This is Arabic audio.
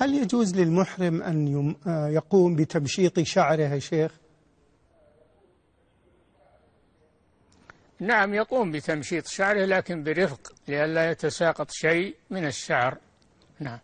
هل يجوز للمحرم أن آه، يقوم بتمشيط شعره يا شيخ؟ نعم يقوم بتمشيط شعره لكن برفق لئلا يتساقط شيء من الشعر. نعم.